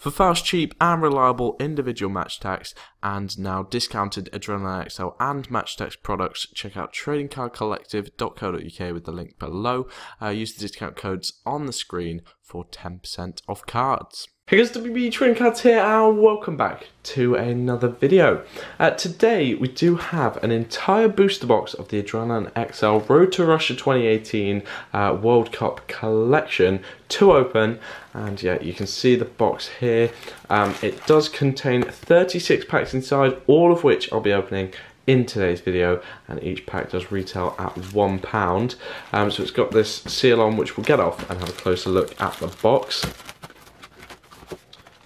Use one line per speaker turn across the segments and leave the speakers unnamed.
For fast, cheap, and reliable individual match Matchtax and now discounted Adrenalyn XL and match Matchtax products, check out tradingcardcollective.co.uk with the link below. Uh, use the discount codes on the screen for 10% off cards. Hey guys, WB Trading here and welcome back to another video. Uh, today we do have an entire booster box of the Adrenalyn XL Road to Russia 2018 uh, World Cup collection to open and yeah you can see the box here. Um, it does contain 36 packs inside all of which I'll be opening in today's video and each pack does retail at one pound um, so it's got this seal on which we'll get off and have a closer look at the box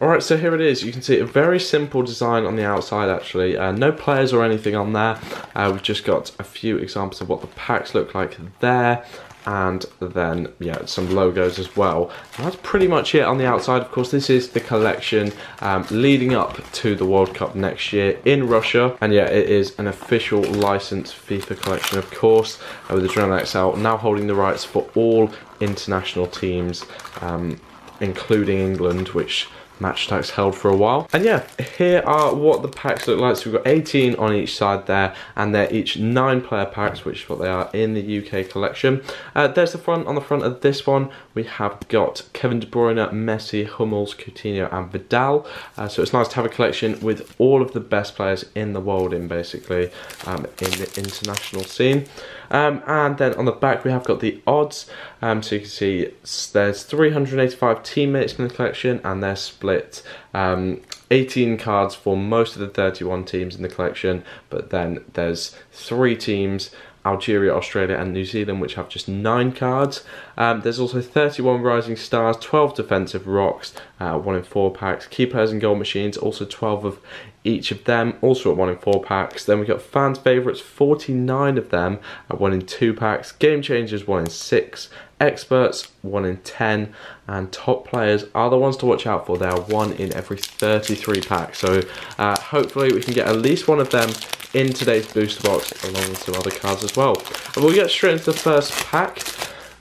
Alright, so here it is. You can see a very simple design on the outside actually. Uh, no players or anything on there. Uh, we've just got a few examples of what the packs look like there and then yeah some logos as well and that's pretty much it on the outside of course this is the collection um, leading up to the World Cup next year in Russia and yeah it is an official licensed FIFA collection of course uh, with the Adrenalyn XL now holding the rights for all international teams um, including England which Match Attax held for a while. And yeah, here are what the packs look like. So we've got 18 on each side there, and they're each nine player packs, which is what they are in the UK collection. Uh, there's the front. On the front of this one, we have got Kevin De Bruyne, Messi, Hummels, Coutinho, and Vidal. Uh, so it's nice to have a collection with all of the best players in the world in basically um, in the international scene. Um, and then on the back we have got the odds. Um, so you can see there's 385 teammates in the collection and they're split um, 18 cards for most of the 31 teams in the collection, but then there's three teams Algeria, Australia, and New Zealand, which have just nine cards. Um, there's also 31 Rising Stars, 12 Defensive Rocks, uh, 1 in 4 packs. Key Players and Goal Machines, also 12 of each of them, also at 1 in 4 packs. Then we've got Fans Favourites, 49 of them at 1 in 2 packs. Game Changers, 1 in 6. Experts, 1 in 10. And top players are the ones to watch out for. They are 1 in every 33 packs. So uh, hopefully we can get at least one of them in today's booster box along with some other cards as well. And we'll get straight into the first pack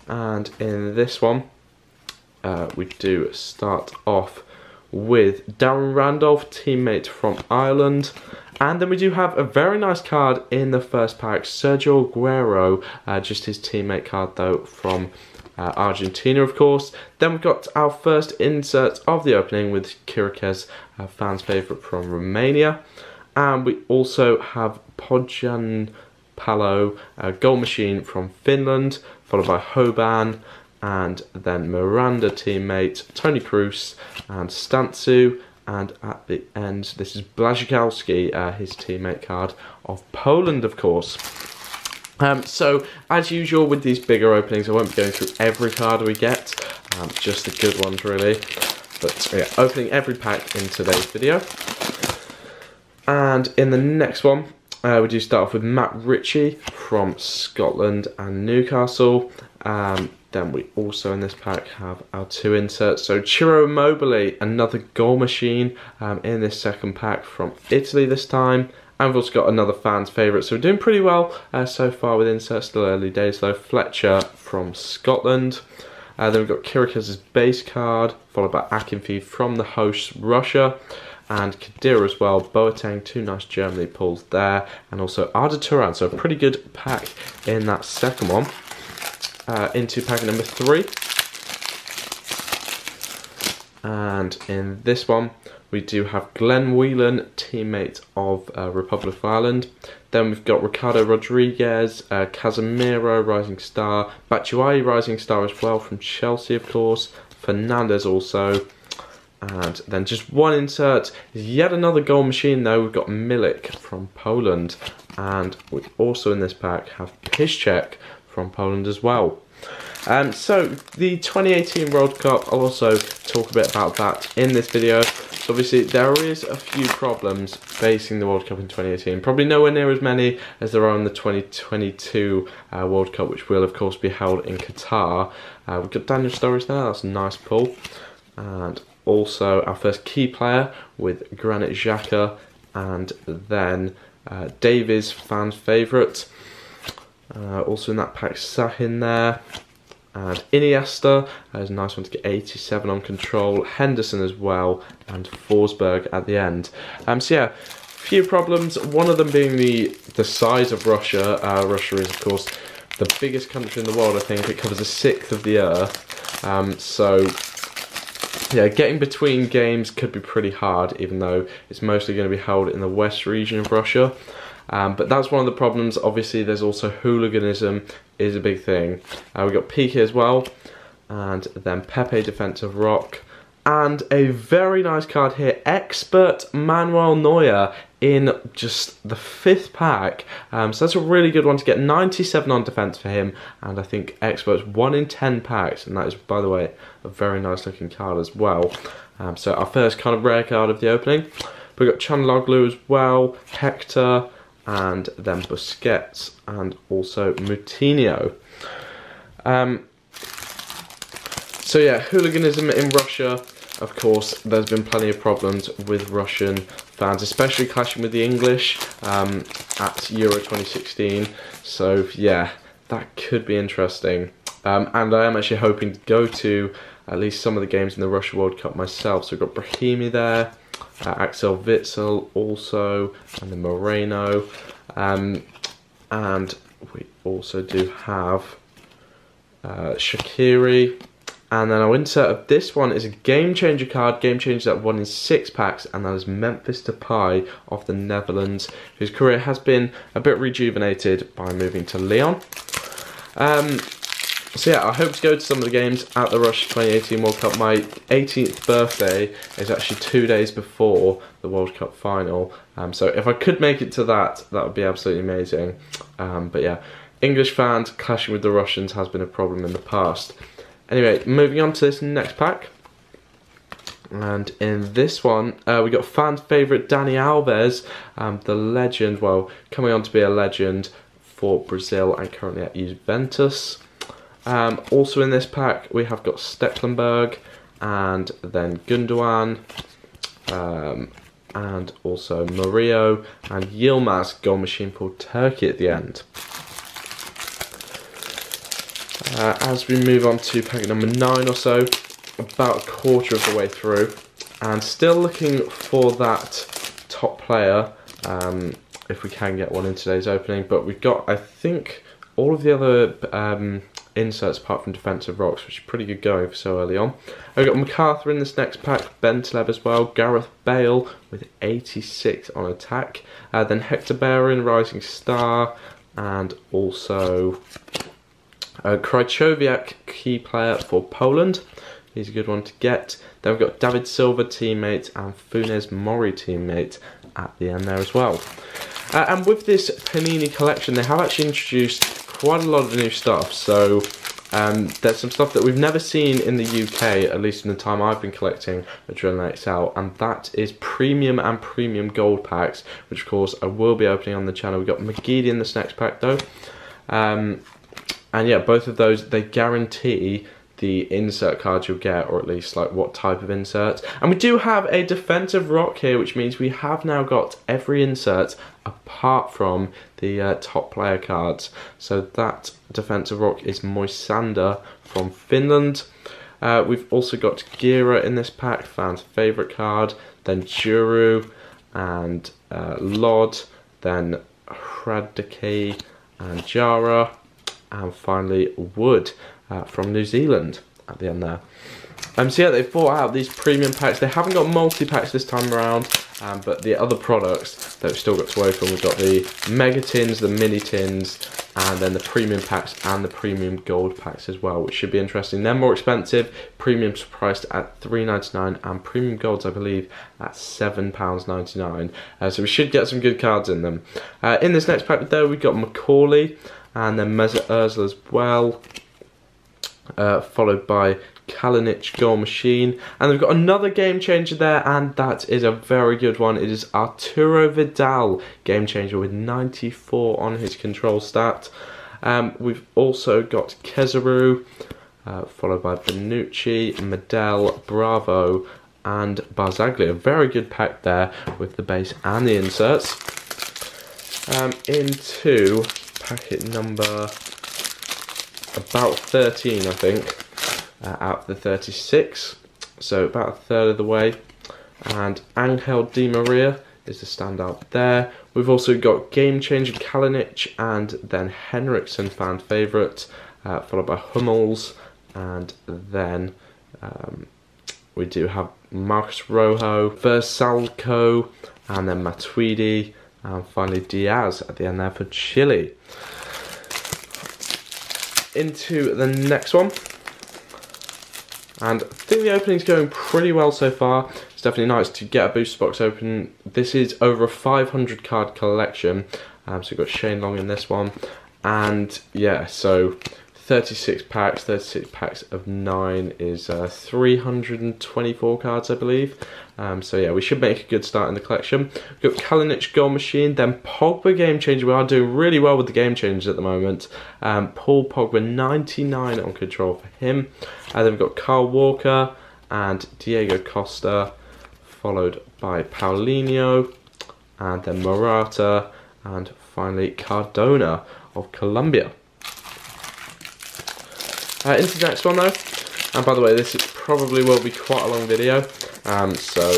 and in this one uh, we do start off with Darren Randolph, teammate from Ireland. And then we do have a very nice card in the first pack, Sergio Aguero, uh, just his teammate card though from uh, Argentina of course. Then we've got our first insert of the opening with Chiriches, uh, fans favourite from Romania. And we also have Podjan Palo, a goal machine from Finland, followed by Hoban, and then Miranda teammate Tony Kroos and Stansu And at the end, this is Błaszczykowski, uh, his teammate card of Poland, of course. Um, so, as usual with these bigger openings, I won't be going through every card we get, um, just the good ones really. But yeah, opening every pack in today's video. And in the next one, uh, we do start off with Matt Ritchie from Scotland and Newcastle. Um, then we also in this pack have our two inserts. So Ciro Immobile, another goal machine um, in this second pack from Italy this time. And we've also got another fan's favourite. So we're doing pretty well uh, so far with inserts, still early days though. Fletcher from Scotland. Uh, then we've got Chiriches' base card, followed by Akinfeev from the host Russia and Khedira as well. Boateng, two nice Germany pulls there, and also Arda Turan. So a pretty good pack in that second one. Uh, into pack number three. And in this one, we do have Glenn Whelan, teammate of uh, Republic of Ireland. Then we've got Ricardo Rodriguez, uh, Casemiro, Rising Star, Batshuayi, Rising Star as well from Chelsea, of course. Fernandez also. And then just one insert yet another goal machine though. We've got Milik from Poland. And we also in this pack have Piszczek from Poland as well. Um, so the 2018 World Cup, I'll also talk a bit about that in this video. So obviously there is a few problems facing the World Cup in 2018. Probably nowhere near as many as there are in the 2022 uh, World Cup, which will of course be held in Qatar. Uh, we've got Daniel Sturridge there, that's a nice pull. And also our first key player with Granit Xhaka and then uh, Davies, fan favourite. Uh, also in that pack, Sahin there. and Iniesta is a nice one to get 87 on control. Henderson as well, and Forsberg at the end. Um, so yeah, a few problems. One of them being the the size of Russia. Uh, Russia is of course the biggest country in the world. I think it covers a sixth of the earth. Um, so yeah, getting between games could be pretty hard, even though it's mostly going to be held in the west region of Russia. Um, but that's one of the problems. Obviously, there's also hooliganism is a big thing. Uh, we got Piqué as well, and then Pepe defensive rock, and a very nice card here, expert Manuel Neuer in just the fifth pack. Um, so that's a really good one to get 97 on defense for him, and I think experts one in 10 packs, and that is by the way a very nice looking card as well. Um, so our first kind of rare card of the opening. We've got Calhanoglu as well, Hector, and then Busquets, and also Moutinho. Um, so yeah, hooliganism in Russia. Of course, there's been plenty of problems with Russian fans, especially clashing with the English um, at Euro 2016. So yeah, that could be interesting. Um, and I am actually hoping to go to at least some of the games in the Russia World Cup myself. So we've got Brahimi there, uh, Axel Witsel also, and then Moreno. Um, and we also do have uh, Shaqiri. And then our insert of this one is a game changer card, game changer that won in six packs, and that is Memphis Depay of the Netherlands, whose career has been a bit rejuvenated by moving to Lyon. Um, so yeah, I hope to go to some of the games at the Russia 2018 World Cup. My 18th birthday is actually two days before the World Cup final. Um, so if I could make it to that, that would be absolutely amazing. Um, but yeah, English fans clashing with the Russians has been a problem in the past. Anyway, moving on to this next pack. And in this one, uh, we got fan favourite Dani Alves, um, the legend, well, coming on to be a legend for Brazil and currently at Juventus. Um, also in this pack, we have got Stekelenburg and then Gundogan um, and also Mario and Yilmaz goal machine for Turkey at the end. Uh, as we move on to packet number 9 or so, about a quarter of the way through, and still looking for that top player, um, if we can get one in today's opening, but we've got, I think, all of the other um, inserts apart from defensive rocks, which is pretty good going for so early on. I've got MacArthur in this next pack, Bentaleb as well, Gareth Bale with 86 on attack, uh, then Hector Bellerin, Rising Star, and also uh, Krychowiak, key player for Poland. He's a good one to get. Then we've got David Silva teammate and Funes Mori teammate at the end there as well. Uh, and with this Panini collection, they have actually introduced quite a lot of new stuff. So um, there's some stuff that we've never seen in the UK, at least in the time I've been collecting Adrenalyn XL, and that is premium and premium gold packs, which of course I will be opening on the channel. We've got McGeady in this next pack though. Um, and yeah, both of those, they guarantee the insert cards you'll get, or at least like what type of inserts. And we do have a defensive rock here, which means we have now got every insert apart from the uh, top player cards. So that defensive rock is Moisander from Finland. Uh, we've also got Gira in this pack, fans' favourite card, then Juru and uh, Lod, then Hradecky and Jara, and finally Wood uh, from New Zealand at the end there. Um, so yeah, they've brought out these premium packs. They haven't got multi-packs this time around, um, but the other products that we've still got to open, we've got the mega tins, the mini tins, and then the premium packs and the premium gold packs as well, which should be interesting. They're more expensive. Premium's priced at $3.99 and premium golds, I believe, at £7.99. Uh, so we should get some good cards in them. Uh, in this next pack though, we've got Macaulay and then Mesut Ozil as well uh, followed by Kalinic goal machine. And we've got another game changer there, and that is a very good one. It is Arturo Vidal, game changer with 94 on his control stat. Um, we've also got Kezaru, uh, followed by Bonucci, Medel, Bravo, and Barzagli. A very good pack there with the base and the inserts. Um, into packet number about 13, I think, uh, out of the 36. So about a third of the way. And Angel Di Maria is the standout there. We've also got Game Changer Kalinic and then Henriksen fan favourite, uh, followed by Hummels, and then um, we do have Marcos Rojo, Vrsaljko, and then Matuidi, and finally Diaz at the end there for Chile. Into the next one. And I think the opening's going pretty well so far. It's definitely nice to get a booster box open. This is over a 500 card collection. Um, so we've got Shane Long in this one. And yeah, so 36 packs, 36 packs of 9 is uh, 324 cards, I believe. Um, so yeah, we should make a good start in the collection. We've got Kalinic Goal Machine, then Pogba Game Changer. We are doing really well with the Game Changers at the moment. Um, Paul Pogba, 99 on control for him. And then we've got Kyle Walker and Diego Costa, followed by Paulinho, and then Morata, and finally Cardona of Colombia. Uh, into the next one though, and by the way, this probably will be quite a long video, um, so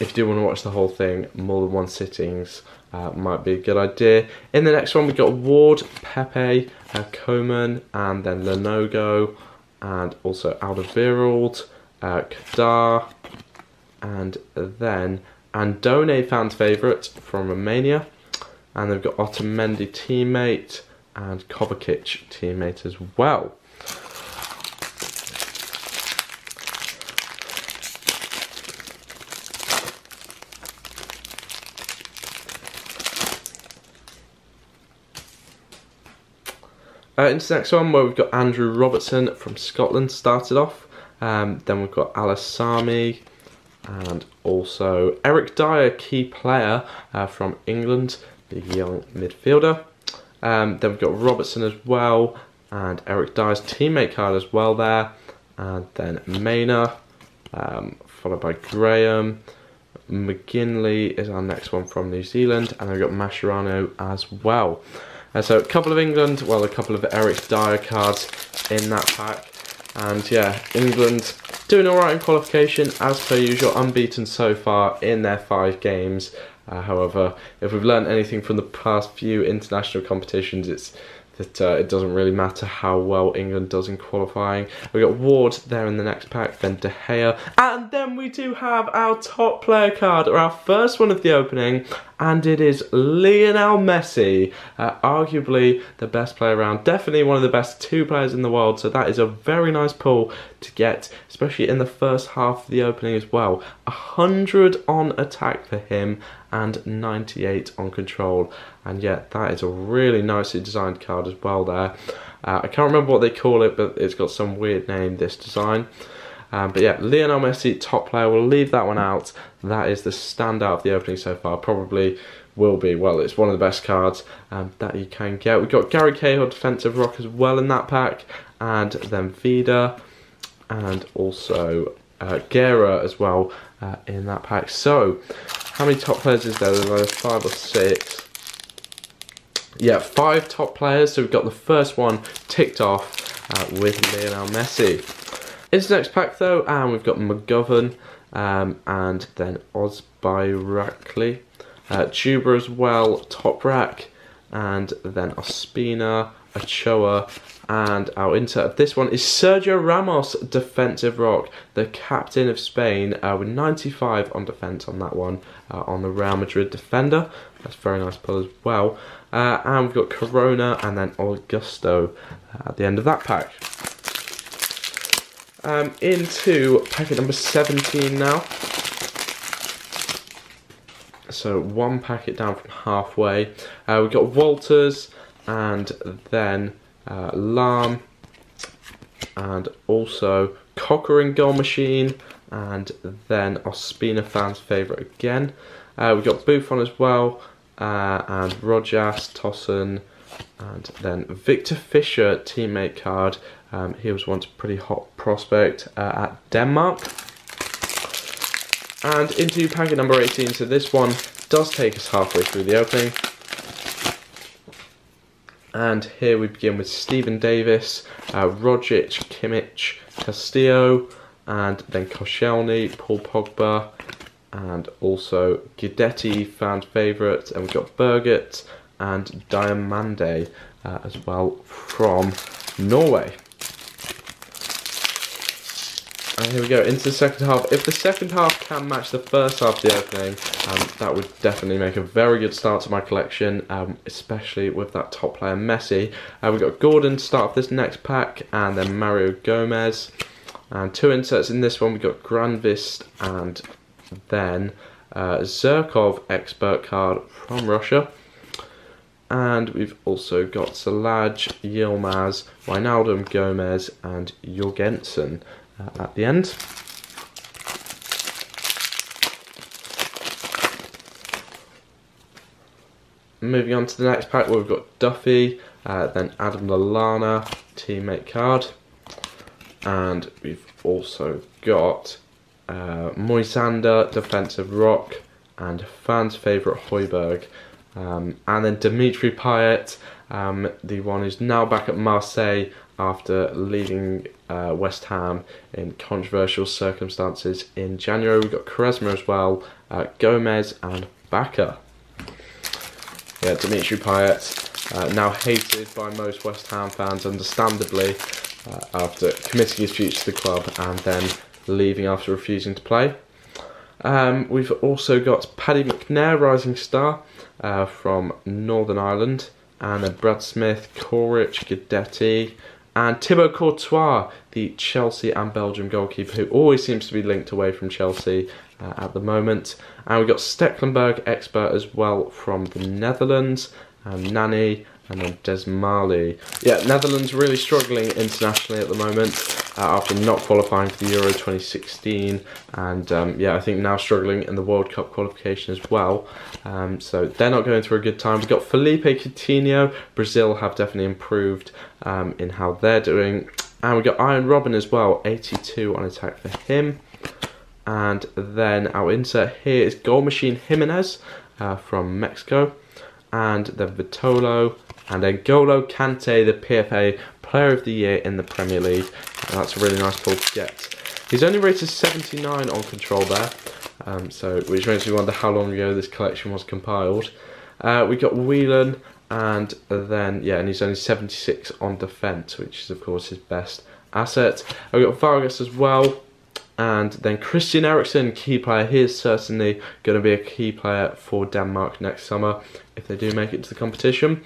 if you do want to watch the whole thing, more than one sittings uh, might be a good idea. In the next one, we've got Ward, Pepe, uh, Coman, and then Lenogo, and also Alderweireld, uh, Kadar, and then Andone fans favourite from Romania, and they've got Otamendi teammate, and Kovacic teammate as well. Uh, into the next one where we've got Andrew Robertson from Scotland started off. Um, then we've got Alasami and also Eric Dier, key player uh, from England, the young midfielder. Um, then we've got Robertson as well and Eric Dier's teammate card as well there. And then Maynard, um, followed by Graham. McGinley is our next one from New Zealand, and we've got Mascherano as well. Uh, so a couple of England, well, a couple of Eric Dier cards in that pack. And yeah, England doing alright in qualification, as per usual, unbeaten so far in their five games. Uh, however, if we've learned anything from the past few international competitions, it's that uh, it doesn't really matter how well England does in qualifying. We've got Ward there in the next pack, then De Gea, and then we do have our top player card, or our first one of the opening, and it is Lionel Messi, uh, arguably the best player around, definitely one of the best two players in the world, so that is a very nice pull to get, especially in the first half of the opening as well. 100 on attack for him, and 98 on control. And yet that is a really nicely designed card as well there. Uh, I can't remember what they call it, but it's got some weird name, this design. Um, but yeah, Lionel Messi, top player. We'll leave that one out. That is the standout of the opening so far. Probably will be. Well, it's one of the best cards um, that you can get. We've got Gary Cahill, defensive rock as well in that pack. And then Vida. And also uh, Guerra as well uh, in that pack. So, how many top players is there? There's five or six. Yeah, five top players. So we've got the first one ticked off uh, with Lionel Messi. Into next pack though, and we've got McGovern um, and then Osbyrakli. Uh, Juba as well, Toprak, and then Ospina, Ochoa, and our insert of this one is Sergio Ramos, defensive rock, the captain of Spain, uh, with 95 on defence on that one, uh, on the Real Madrid defender. That's very nice pull as well. Uh, and we've got Corona and then Augusto at the end of that pack. Um, into packet number 17 now. So one packet down from halfway. Uh, we've got Walters and then uh, Lahm, and also Cochran Goal Machine, and then Ospina fans' favourite again. Uh, we've got Buffon as well, uh, and Rojas, Tossen, and then Viktor Fischer teammate card. Um, he was once a pretty hot prospect uh, at Denmark. And into packet number 18, so this one does take us halfway through the opening. And here we begin with Steven Davis, uh, Rogic, Kimmich, Castillo, and then Koscielny, Paul Pogba, and also Guidetti, fan favourite, and we've got Birgit and Diomande uh, as well from Norway. And here we go into the second half. If the second half can match the first half of the opening, um, that would definitely make a very good start to my collection, um, especially with that top player Messi. Uh, we've got Gordon to start off this next pack, and then Mario Gomez. And two inserts in this one, we've got Granqvist and then uh, Zhirkov expert card from Russia. And we've also got Salaj, Yilmaz, Wijnaldum, Gomez, and Jorgensen uh, at the end. Moving on to the next pack, we've got Duffy, uh, then Adam Lallana, teammate card, and we've also got uh, Moisander, defensive rock, and fans' favourite Højbjerg. Um, and then Dimitri Payet, um, the one who's now back at Marseille after leaving uh, West Ham in controversial circumstances in January. We've got Quaresma as well, uh, Gomez and Baka. Yeah, Dimitri Payet, uh, now hated by most West Ham fans, understandably, uh, after committing his future to the club and then leaving after refusing to play. Um, we've also got Paddy McNair, rising star uh, from Northern Ireland, and Brad Smith, Coric, Guidetti, and Thibaut Courtois, the Chelsea and Belgium goalkeeper, who always seems to be linked away from Chelsea uh, at the moment. And we've got Stekelenburg, expert as well from the Netherlands, and Nani, and then Desmali. Yeah, Netherlands really struggling internationally at the moment uh, after not qualifying for the Euro 2016 and um, yeah, I think now struggling in the World Cup qualification as well. Um, so they're not going through a good time. We've got Felipe Coutinho. Brazil have definitely improved um, in how they're doing. And we've got Arjen Robben as well, 82 on attack for him. And then our insert here is Goal Machine Jimenez uh, from Mexico. And then Vitolo, and then Golo Kante, the PFA Player of the Year in the Premier League. And that's a really nice pull to get. He's only rated 79 on control there, um, so which makes me wonder how long ago this collection was compiled. Uh, we got Whelan, and then, yeah, and he's only 76 on defence, which is, of course, his best asset. we got Vargas as well, and then Christian Eriksen, key player. He is certainly going to be a key player for Denmark next summer if they do make it to the competition.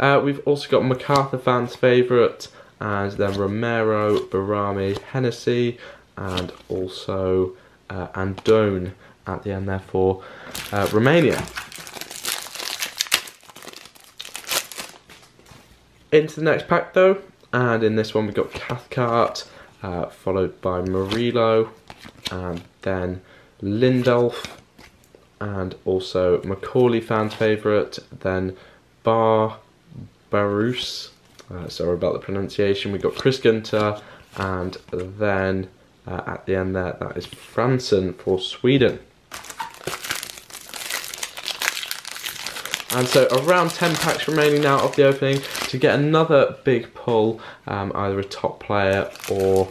Uh, we've also got MacArthur fans' favourite, and then Romero, Barami, Hennessy, and also uh, Andone at the end there for uh, Romania. Into the next pack though, and in this one we've got Cathcart, uh, followed by Murillo, and then Lindelof, and also Macaulay fans' favourite, then Bar, Barus. Uh, sorry about the pronunciation. We've got Chris Gunter, and then uh, at the end there, that is Franson for Sweden. And so around 10 packs remaining now of the opening to get another big pull, um, either a top player or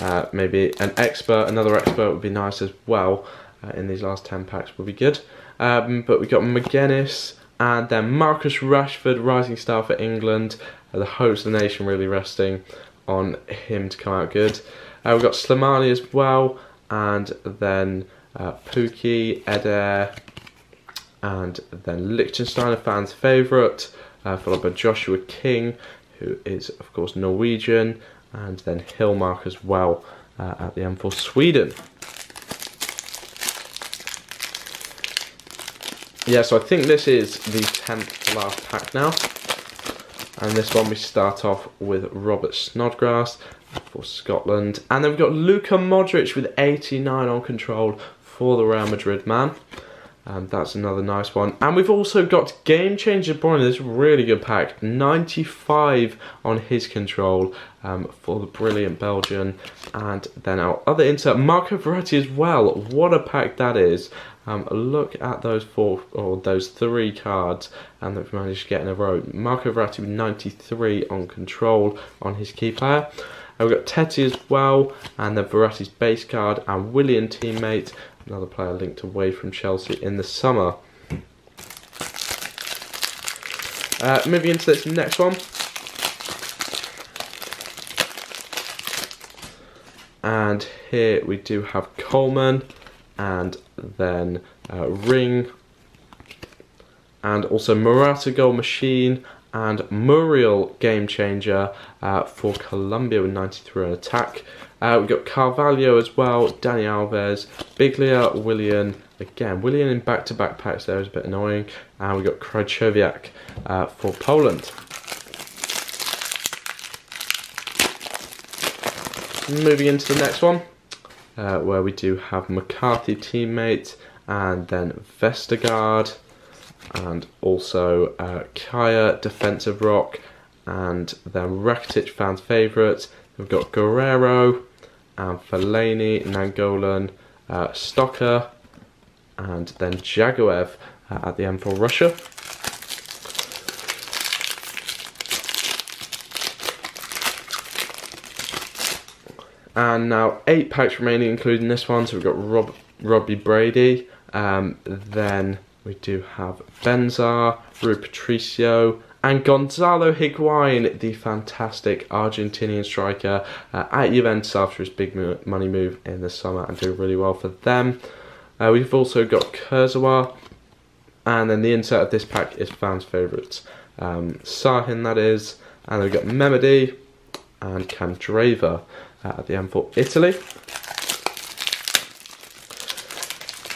uh, maybe an expert, another expert would be nice as well uh, in these last 10 packs would be good. Um, but we got Magennis, and then Marcus Rashford, rising star for England. Uh, the hopes of the nation really resting on him to come out good. Uh, we've got Slimani as well, and then uh, Pukki, Eder, and then Liechtensteiner fans' favourite, uh, followed by Joshua King, who is, of course, Norwegian, and then Hiljemark as well uh, at the end for Sweden. Yeah, so I think this is the 10th last pack now. And this one we start off with Robert Snodgrass for Scotland. And then we've got Luka Modric with 89 on control for the Real Madrid man. Um, that's another nice one. And we've also got Game Changer Bruyne. This really good pack. 95 on his control um, for the brilliant Belgian. And then our other insert, Marco Verratti as well. What a pack that is. Um, look at those four or those three cards and that we've managed to get in a row. Marco Verratti with 93 on control on his key player. And we've got Tettey as well, and then Verratti's base card, and Willian teammate, another player linked away from Chelsea in the summer. Uh, moving into this next one. And here we do have Coleman and then uh, Ring and also Morata Goal Machine and Muriel Game Changer uh, for Colombia with 93 on attack. Uh, we've got Carvalho as well, Dani Alves, Biglia, Willian. Again, Willian in back-to-back -back packs there is a bit annoying. And we've got Krychowiak uh, for Poland. Moving into the next one, uh, where we do have McCarthy teammate and then Vestergaard and also uh, Kaya defensive rock and then Rakitic fans favourite. We've got Guerrero and Fellaini, Nainggolan, uh, Stocker and then Dzagoev uh, at the end for Russia. And now eight packs remaining, including this one. So we've got Rob, Robbie Brady, um, then we do have Benzar, Rui Patricio, and Gonzalo Higuain, the fantastic Argentinian striker uh, at Juventus after his big money move in the summer and doing really well for them. Uh, we've also got Kurzawa, and then the insert of this pack is fans' favourites. Um, Sahin, that is, and we've got Mehmedi and Candreva uh, at the end for Italy.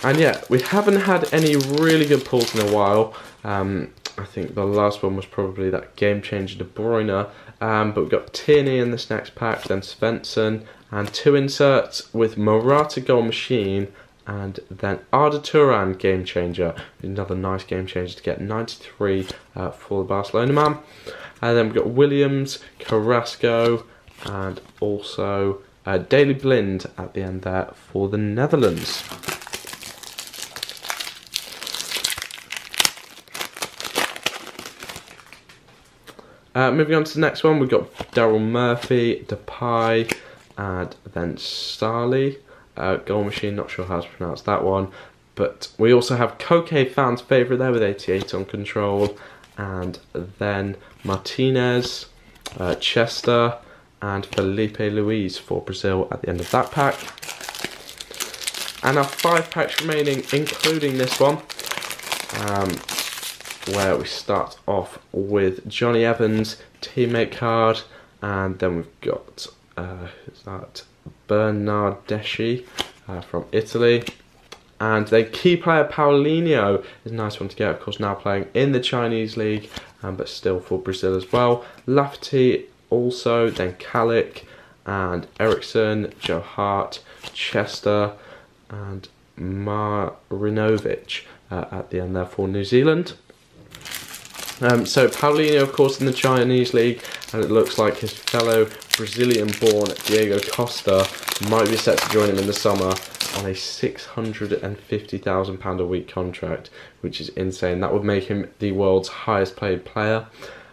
And yeah, we haven't had any really good pulls in a while. Um, I think the last one was probably that game changer De Bruyne. Um, but we've got Tierney in this next pack, then Svensson, and two inserts with Morata Goal Machine and then Arda Turan game changer. Another nice game changer to get 93 uh, for the Barcelona man. And then we've got Williams, Carrasco, and also uh, Daley Blind at the end there for the Netherlands. Uh, moving on to the next one, we've got Daryl Murphy, Depay, and then Starley. Uh, Goal Machine, not sure how to pronounce that one. But we also have Koke fans' favourite there with 88 on control. And then Martinez, uh, Chester, and Filipe Luis for Brazil at the end of that pack. And our five packs remaining, including this one. Um, where we start off with Johnny Evans teammate card and then we've got uh, is that? Bernardeschi uh, from Italy. And then key player Paulinho is a nice one to get of course now playing in the Chinese league um, but still for Brazil as well. Lafferty also then Kalik and Ericsson, Joe Hart, Chester and Marinovic uh, at the end there for New Zealand. Um, so Paulinho, of course, in the Chinese league, and it looks like his fellow Brazilian-born Diego Costa might be set to join him in the summer on a £650,000 a week contract, which is insane. That would make him the world's highest paid player.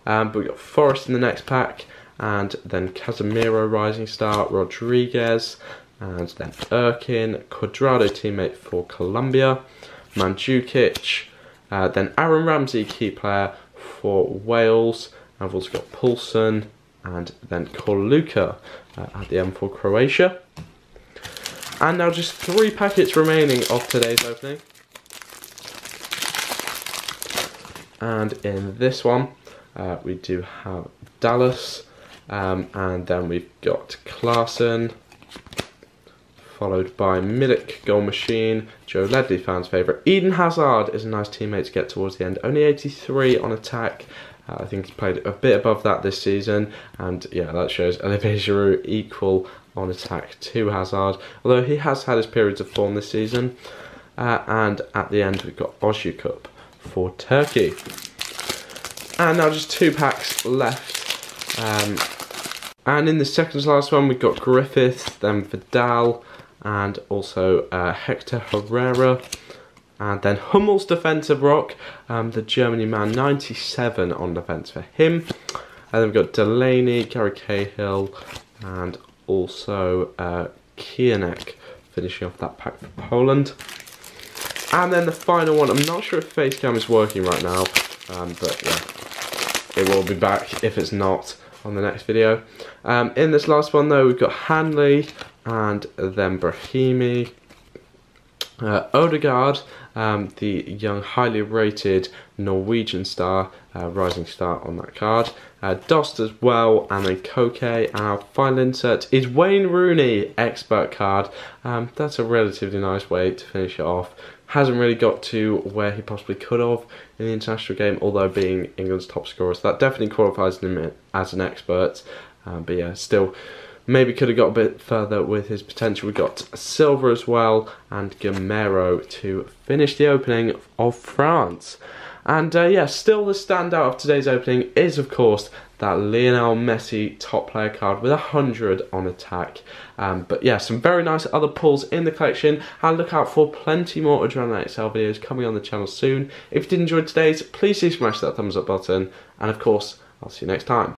Um, but we've got Forest in the next pack, and then Casemiro Rising Star, Rodriguez, and then Erkin, Cuadrado teammate for Colombia, Mandzukic, uh, then Aaron Ramsey key player for Wales. I've also got Poulsen and then Corluka uh, at the end for Croatia. And now just three packets remaining of today's opening. And in this one, uh, we do have Dallas, um, and then we've got Klaassen, followed by Milik, Goal Machine, Joe Ledley, fans' favourite. Eden Hazard is a nice teammate to get towards the end. Only 83 on attack. Uh, I think he's played a bit above that this season, and yeah, that shows Olivier Giroud equal on attack to Hazard, although he has had his periods of form this season. Uh, and at the end, we've got Cup for Turkey. And now just two packs left. Um, and in the second to last one, we've got Griffith, then Vidal, and also uh, Hector Herrera. And then Hummel's defensive rock, um, the Germany man, 97 on defence for him. And then we've got Delaney, Gary Cahill, and also uh, finishing off that pack for Poland. And then the final one, I'm not sure if Facecam is working right now, um, but yeah, it will be back if it's not on the next video. Um, in this last one though, we've got Hanley and then Brahimi, uh, Odegaard, um, the young, highly rated Norwegian star, uh, rising star on that card. Uh, Dost as well, and then Koke. Our final insert is Wayne Rooney, expert card. Um, that's a relatively nice way to finish it off. Hasn't really got to where he possibly could have in the international game, although being England's top scorer. So that definitely qualifies him as an expert. Um, but yeah, still maybe could have got a bit further with his potential. We got Silva as well and Gameiro to finish the opening of France. And uh, yeah, still the standout of today's opening is, of course, that Lionel Messi top player card with 100 on attack. Um, but yeah, some very nice other pulls in the collection. And look out for plenty more Adrenalyn XL videos coming on the channel soon. If you did enjoy today's, please do smash that thumbs up button. And of course, I'll see you next time.